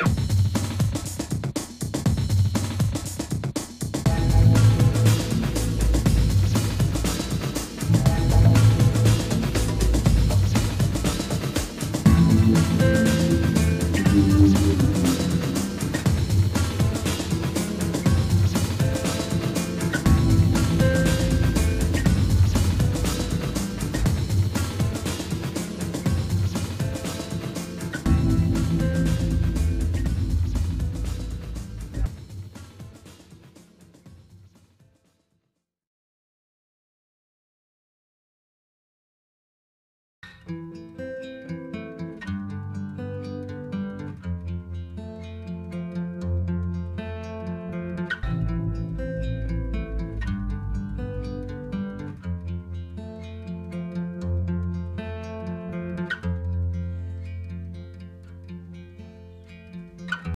you thank you